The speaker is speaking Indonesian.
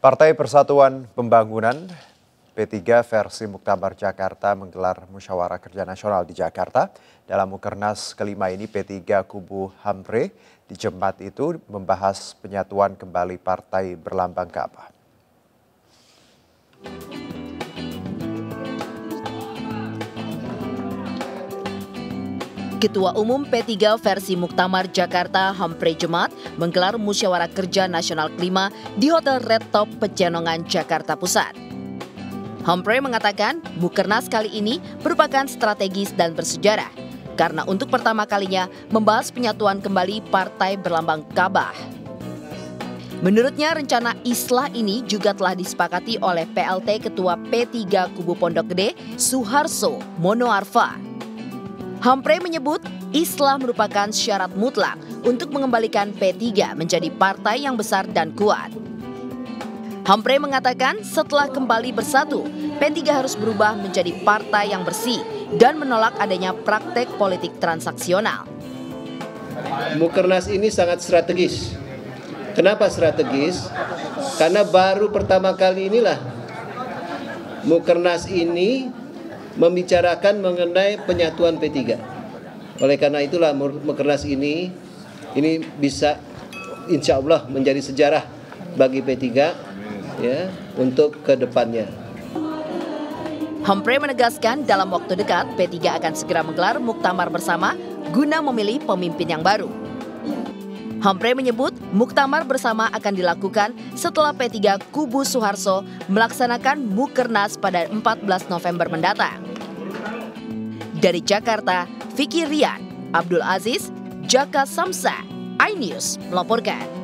Partai Persatuan Pembangunan P3 versi Muktamar Jakarta menggelar musyawarah kerja nasional di Jakarta. Dalam Mukernas kelima ini P3 Kubu Hamre di Jembat itu membahas penyatuan kembali partai berlambang Ka'bah. Ketua Umum P3 versi Muktamar Jakarta Humphrey Jemat menggelar musyawarah kerja nasional kelima di Hotel Red Top Pecenongan Jakarta Pusat. Humphrey mengatakan Mukernas kali ini merupakan strategis dan bersejarah karena untuk pertama kalinya membahas penyatuan kembali partai berlambang Kabah. Menurutnya rencana islah ini juga telah disepakati oleh PLT Ketua P3 Kubu Pondok Gede Suharso Monoarfa Humphrey menyebut Islam merupakan syarat mutlak untuk mengembalikan P3 menjadi partai yang besar dan kuat. Humphrey mengatakan setelah kembali bersatu, P3 harus berubah menjadi partai yang bersih dan menolak adanya praktek politik transaksional. Mukernas ini sangat strategis. Kenapa strategis? Karena baru pertama kali inilah Mukernas ini membicarakan mengenai penyatuan P3. Oleh karena itulah Mukernas ini ini bisa insya Allah menjadi sejarah bagi P3 ya untuk ke depannya. Humphrey menegaskan dalam waktu dekat P3 akan segera menggelar muktamar bersama guna memilih pemimpin yang baru. Humphrey menyebut muktamar bersama akan dilakukan setelah P3 Kubu Suharso melaksanakan Mukernas pada 14 November mendatang. Dari Jakarta, Vicky Rian, Abdul Aziz, Jaka Samsa, iNews melaporkan.